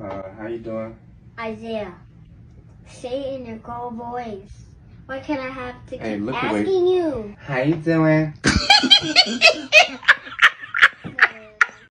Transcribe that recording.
Uh, how you doing? Isaiah, say it in your girl voice. Why can I have to keep look away. asking you? How you doing?